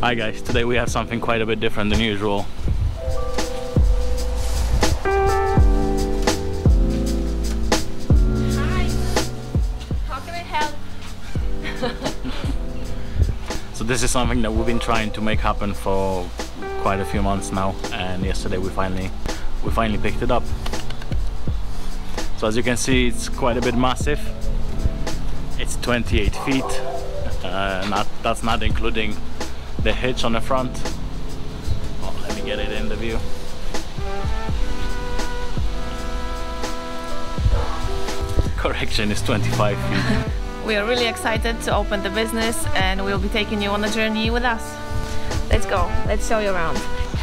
Hi guys, today we have something quite a bit different than usual. Hi. How can I help? So this is something that we've been trying to make happen for quite a few months now and yesterday we finally we finally picked it up. So as you can see it's quite a bit massive. It's 28 feet. Uh, not, that's not including the hitch on the front. Oh, let me get it in the view. Correction is 25 feet. We are really excited to open the business and we'll be taking you on a journey with us. Let's go. Let's show you around.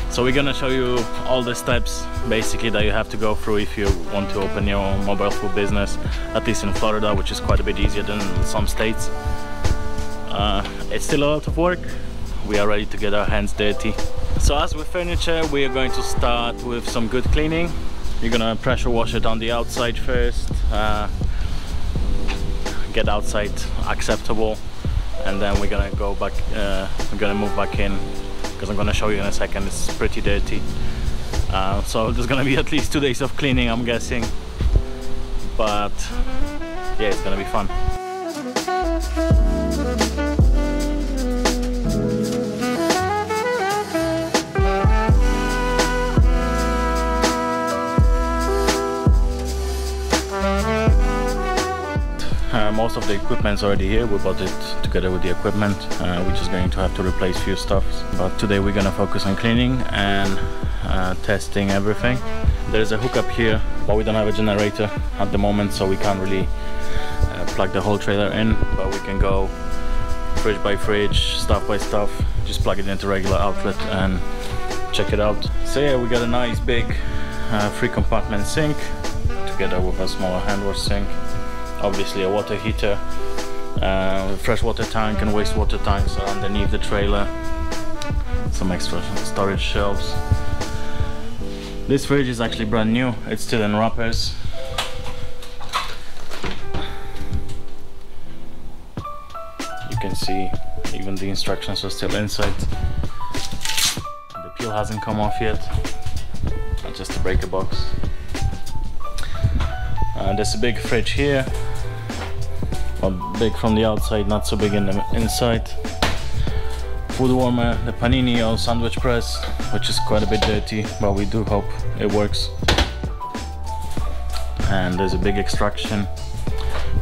So we're gonna show you all the steps basically that you have to go through if you want to open your mobile food business, at least in Florida, which is quite a bit easier than some states. Uh, it's still a lot of work. We are ready to get our hands dirty. So as with furniture, we are going to start with some good cleaning. You're gonna pressure wash it on the outside first, uh, get outside acceptable, and then we're gonna go back, uh, we're gonna move back in because I'm gonna show you in a second, it's pretty dirty. Uh, so there's gonna be at least two days of cleaning, I'm guessing. But yeah, it's gonna be fun. Most of the equipment's already here. We bought it together with the equipment. Uh, we're just going to have to replace few stuffs. But today we're gonna focus on cleaning and uh, testing everything. There's a hookup here, but we don't have a generator at the moment, so we can't really uh, plug the whole trailer in. But we can go fridge by fridge, stuff by stuff. Just plug it into regular outlet and check it out. So yeah, we got a nice big uh, three compartment sink together with a smaller hand wash sink obviously a water heater, uh, freshwater tank and wastewater tanks underneath the trailer, some extra storage shelves. This fridge is actually brand new, it's still in wrappers. You can see even the instructions are still inside. The peel hasn't come off yet, just a breaker box. Uh, there's a big fridge here. Well, big from the outside, not so big in the inside. Food warmer, the panini or sandwich press, which is quite a bit dirty, but we do hope it works. And there's a big extraction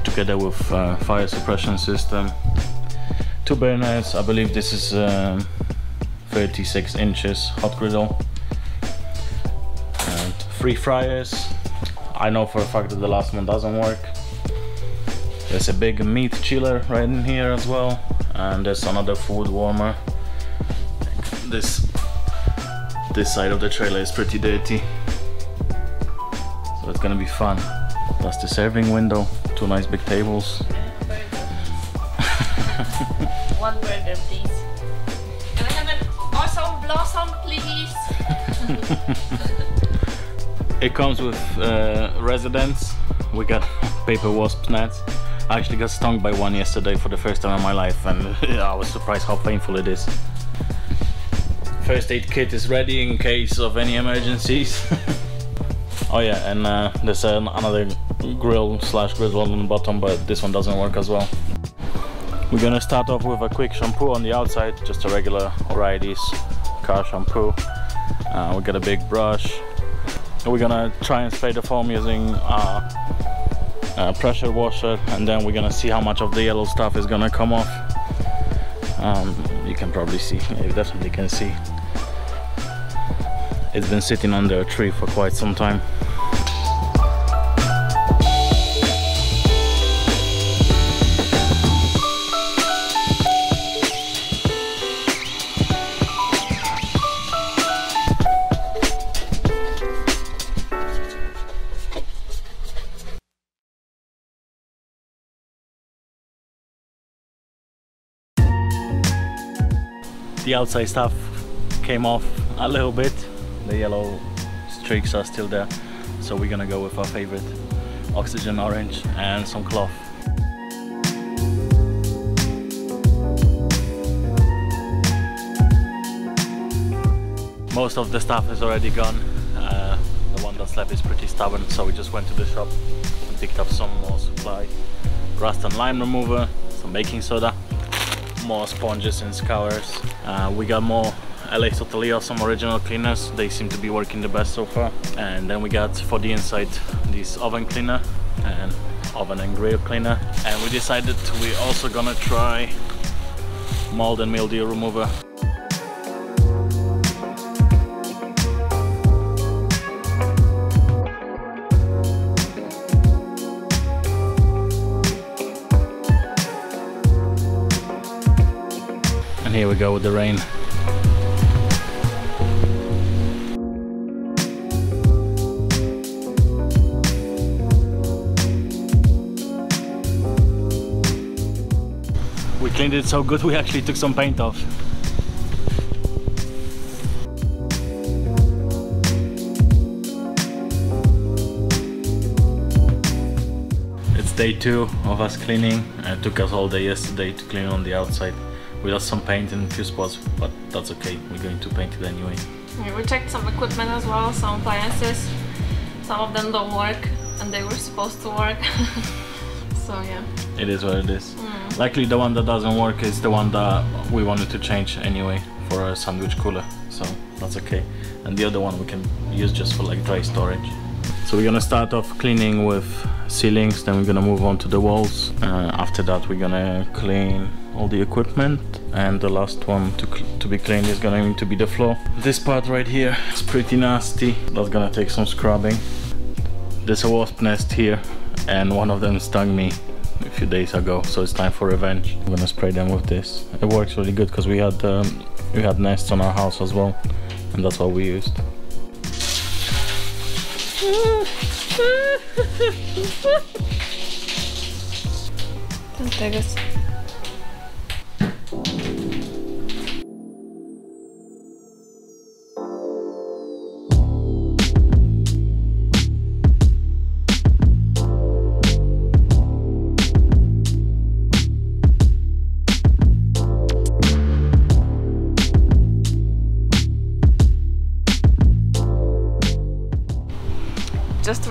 together with uh, fire suppression system. Two burners, I believe this is um, 36 inches hot griddle. And three fryers, I know for a fact that the last one doesn't work. There's a big meat chiller right in here as well. And there's another food warmer. This this side of the trailer is pretty dirty. So it's gonna be fun. Plus the serving window, two nice big tables. One burger, please. Can I have an awesome blossom, please? It comes with uh, residents. We got paper wasp nets. I actually got stung by one yesterday for the first time in my life and I was surprised how painful it is. First aid kit is ready in case of any emergencies. oh yeah, and uh, there's an, another grill slash griddle on the bottom, but this one doesn't work as well. We're gonna start off with a quick shampoo on the outside, just a regular O'Reilly's car shampoo. Uh, we got a big brush, we're gonna try and spray the foam using uh, a pressure washer and then we're gonna see how much of the yellow stuff is gonna come off. Um, you can probably see you definitely can see. It's been sitting under a tree for quite some time the outside stuff came off a little bit the yellow streaks are still there so we're gonna go with our favorite oxygen orange and some cloth most of the stuff is already gone. Uh, the one that's left is pretty stubborn, so we just went to the shop and picked up some more supply. Rust and lime remover, some baking soda, more sponges and scours. Uh, we got more LA's Totally, some original cleaners. They seem to be working the best so far. And then we got for the inside this oven cleaner and oven and grill cleaner. And we decided we're also gonna try mold and mildew remover. Here we go with the rain. We cleaned it so good we actually took some paint off. It's day two of us cleaning. It took us all day yesterday to clean on the outside. We lost some paint in a few spots, but that's okay. We're going to paint it anyway. Yeah, we checked some equipment as well, some appliances. Some of them don't work and they were supposed to work. so yeah. It is what it is. Mm. Likely the one that doesn't work is the one that we wanted to change anyway for a sandwich cooler. So that's okay. And the other one we can use just for like dry storage. So we're gonna start off cleaning with ceilings, then we're gonna move on to the walls. Uh, after that we're gonna clean all the equipment and the last one to, to be cleaned is gonna need to be the floor. This part right here is pretty nasty. That's gonna take some scrubbing. There's a wasp nest here and one of them stung me a few days ago so it's time for revenge i'm gonna spray them with this it works really good because we had um, we had nests on our house as well and that's what we used Don't take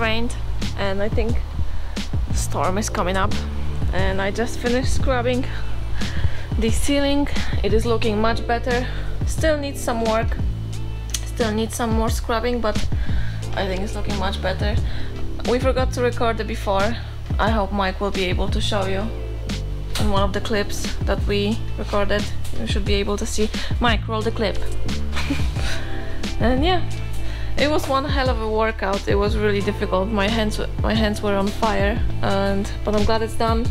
rained and I think storm is coming up. And I just finished scrubbing the ceiling. It is looking much better. Still needs some work. Still needs some more scrubbing but I think it's looking much better. We forgot to record it before. I hope Mike will be able to show you in one of the clips that we recorded. You should be able to see. Mike roll the clip. And yeah it was one hell of a workout. It was really difficult. My hands, my hands were on fire, and but I'm glad it's done.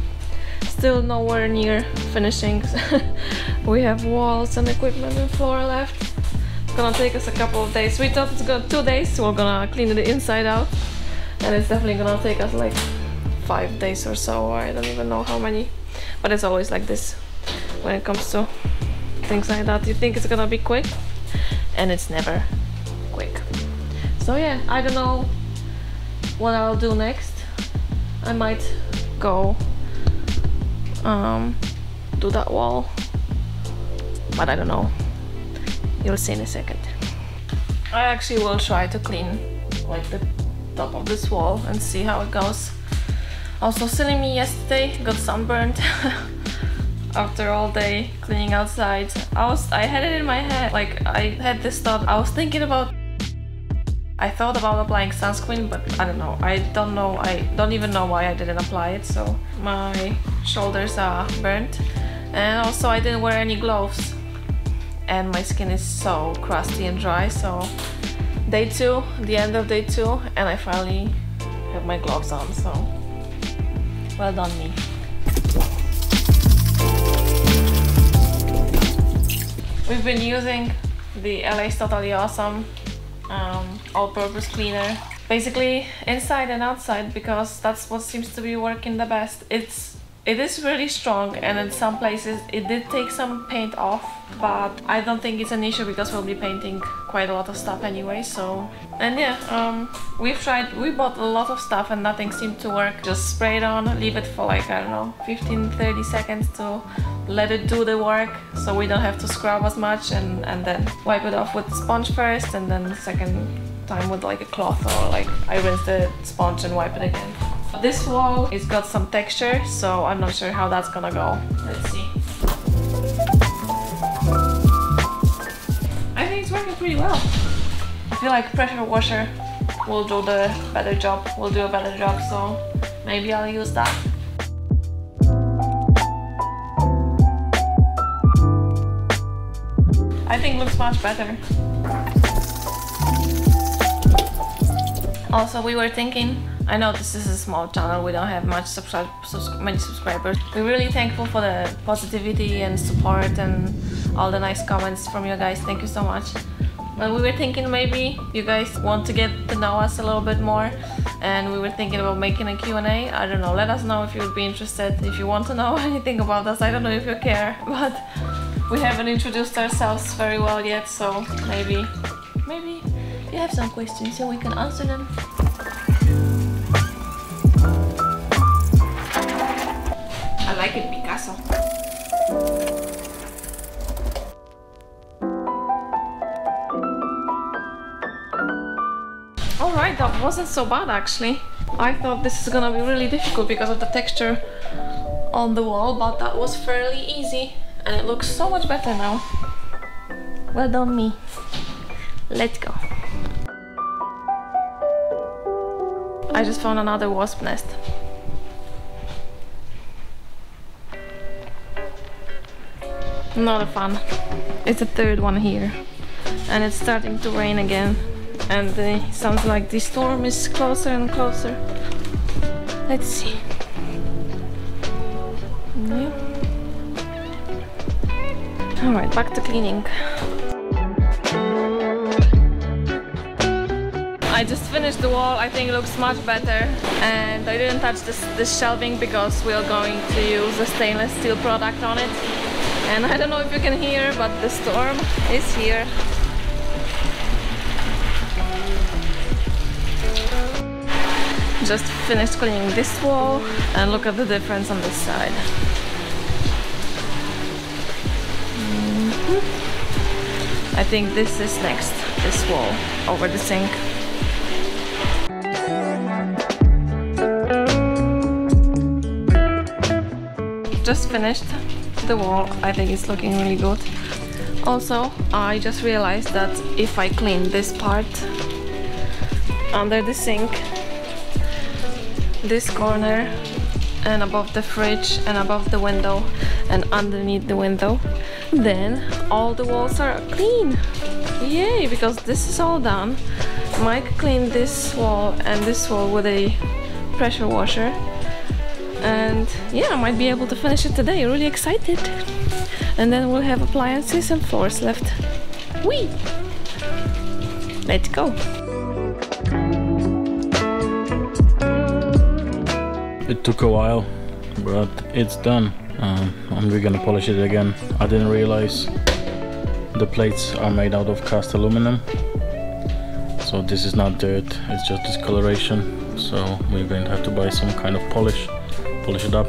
Still nowhere near finishing. we have walls and equipment and floor left. It's gonna take us a couple of days. We thought it's gonna two days. We're gonna clean the inside out, and it's definitely gonna take us like five days or so. I don't even know how many. But it's always like this when it comes to things like that. You think it's gonna be quick, and it's never. So yeah, I don't know what I'll do next. I might go um, do that wall, but I don't know. You'll see in a second. I actually will try to clean like the top of this wall and see how it goes. Also, silly me yesterday got sunburned after all day cleaning outside. I was I had it in my head like I had this thought. I was thinking about I thought about applying sunscreen, but I don't know. I don't know. I don't even know why I didn't apply it. So my shoulders are burnt, and also I didn't wear any gloves, and my skin is so crusty and dry. So day two, the end of day two, and I finally have my gloves on. So well done me. We've been using the LA's Totally Awesome um, all-purpose cleaner. Basically inside and outside because that's what seems to be working the best. It's It is really strong and in some places it did take some paint off but I don't think it's an issue because we'll be painting quite a lot of stuff anyway so. And yeah um, we've tried we bought a lot of stuff and nothing seemed to work. Just spray it on leave it for like I don't know 15 30 seconds to let it do the work so we don't have to scrub as much and, and then wipe it off with sponge first and then the second time with like a cloth or like I rinse the sponge and wipe it again this wall, it's got some texture, so I'm not sure how that's gonna go. Let's see. I think it's working pretty well. I feel like pressure washer will do the better job, will do a better job, so maybe I'll use that. I think looks much better. Also, we were thinking I know this is a small channel, we don't have much subscribe, subs many subscribers. We're really thankful for the positivity and support and all the nice comments from you guys. Thank you so much. But we were thinking maybe you guys want to get to know us a little bit more and we were thinking about making a Q&A. I don't know, let us know if you would be interested, if you want to know anything about us. I don't know if you care, but we haven't introduced ourselves very well yet, so maybe, maybe you have some questions and we can answer them. Like it, Picasso. Alright, that wasn't so bad actually. I thought this is gonna be really difficult because of the texture on the wall, but that was fairly easy and it looks so much better now. Well done me. Let's go. I just found another wasp nest. Not a fun. It's the third one here. And it's starting to rain again. And it sounds like the storm is closer and closer. Let's see. Yeah. Alright, back to cleaning. I just finished the wall, I think it looks much better and I didn't touch this, this shelving because we are going to use a stainless steel product on it and I don't know if you can hear but the storm is here. Just finished cleaning this wall and look at the difference on this side. Mm -hmm. I think this is next this wall over the sink. Just finished the wall I think it's looking really good. Also I just realized that if I clean this part under the sink this corner and above the fridge and above the window and underneath the window then all the walls are clean. Yay because this is all done. Mike cleaned this wall and this wall with a pressure washer and yeah I might be able to finish it today. Really excited. And then we'll have appliances and floors left. Whee! let's go. It took a while but it's done. Um, and we're gonna polish it again. I didn't realize the plates are made out of cast aluminum. So this is not dirt it's just discoloration. So we're going to have to buy some kind of polish polish it up.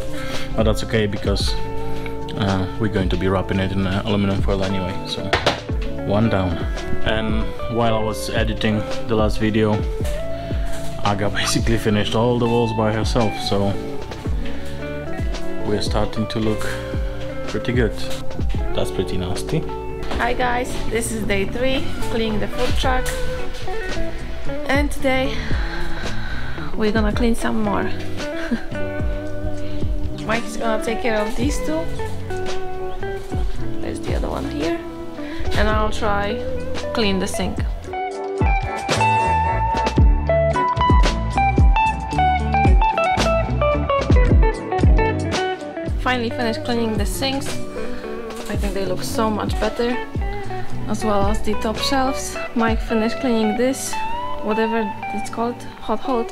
But that's okay because uh, we're going to be wrapping it in uh, aluminum foil anyway so one down. And while I was editing the last video Aga basically finished all the walls by herself so we're starting to look pretty good. That's pretty nasty. Hi guys this is day three cleaning the food truck. And today we're gonna clean some more Mike's gonna take care of these two. There's the other one here. And I'll try clean the sink. Finally finished cleaning the sinks. I think they look so much better. As well as the top shelves. Mike finished cleaning this, whatever it's called, hot hold.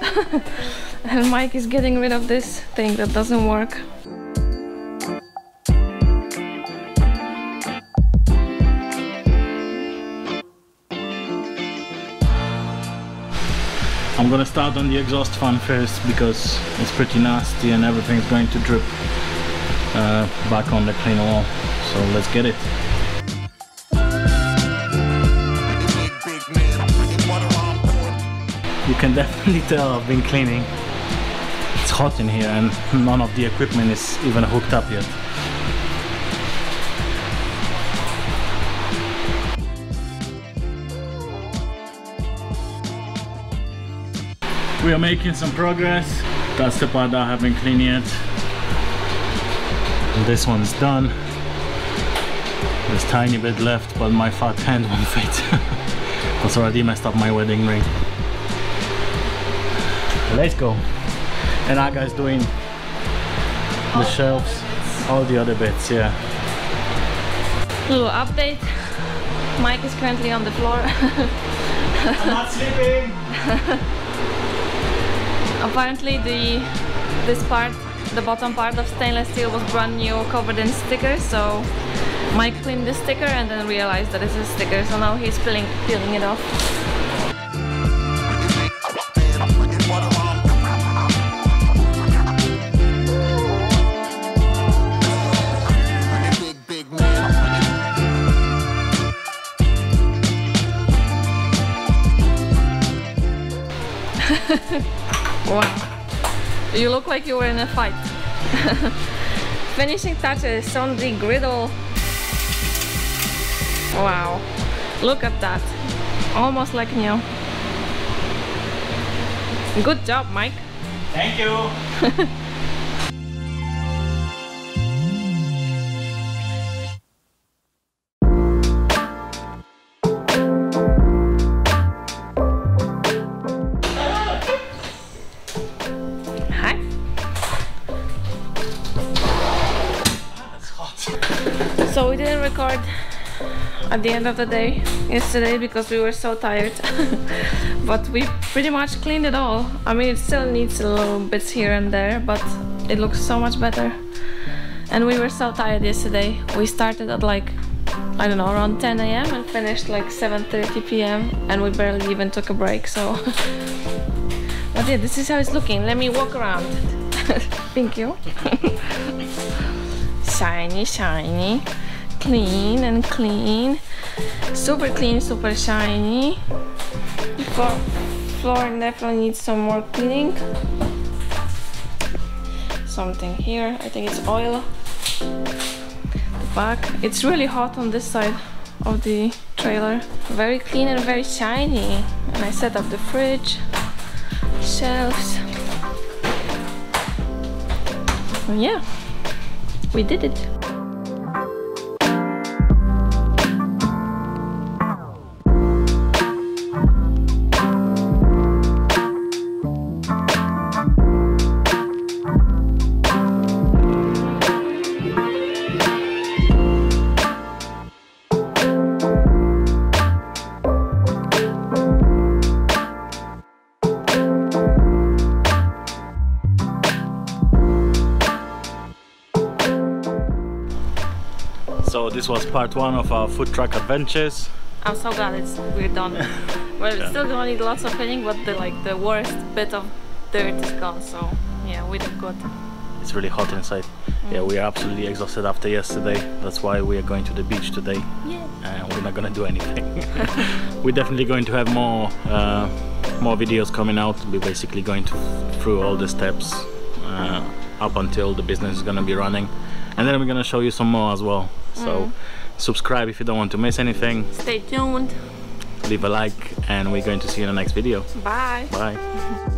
and Mike is getting rid of this thing that doesn't work. I'm gonna start on the exhaust fan first because it's pretty nasty and everything's going to drip uh, back on the clean oil. So let's get it. You can definitely tell I've been cleaning. It's hot in here and none of the equipment is even hooked up yet. We are making some progress. That's the part that I haven't cleaned yet. And this one's done. There's tiny bit left but my fat hand won't fit. That's already messed up my wedding ring let's go and our guy's doing the shelves all the other bits yeah Little update. Mike is currently on the floor. I'm not sleeping Apparently the this part, the bottom part of stainless steel was brand new, covered in stickers. So Mike cleaned the sticker and then realized that it's a sticker. So now he's peeling peeling it off. You look like you were in a fight. Finishing touches on the griddle. Wow. Look at that. Almost like new. Good job, Mike. thank you at the end of the day yesterday because we were so tired. but we pretty much cleaned it all. I mean, it still needs a little bits here and there, but it looks so much better. And we were so tired yesterday. We started at like, I don't know, around 10 a.m. and finished like 7.30 p.m. And we barely even took a break, so... but yeah, this is how it's looking. Let me walk around. Thank you. shiny, shiny, clean and clean, super clean, super shiny. Floor, floor definitely needs some more cleaning. Something here, I think it's oil. The back, it's really hot on this side of the trailer. Very clean and very shiny. And I set up the fridge, shelves. And yeah, we did it. This was part one of our food truck adventures I'm so glad it's we're done. well, it's still gonna need lots of cleaning, but the like the worst bit of dirt is gone. So yeah, we did good. It's really hot inside. Yeah, we are absolutely exhausted after yesterday. That's why we are going to the beach today. Yeah. And we're not gonna do anything. we're definitely going to have more uh, more videos coming out. We're basically going to through all the steps uh, up until the business is gonna be running, and then we're gonna show you some more as well. So mm. subscribe if you don't want to miss anything. Stay tuned. Leave a like, and we're going to see you in the next video. Bye. Bye.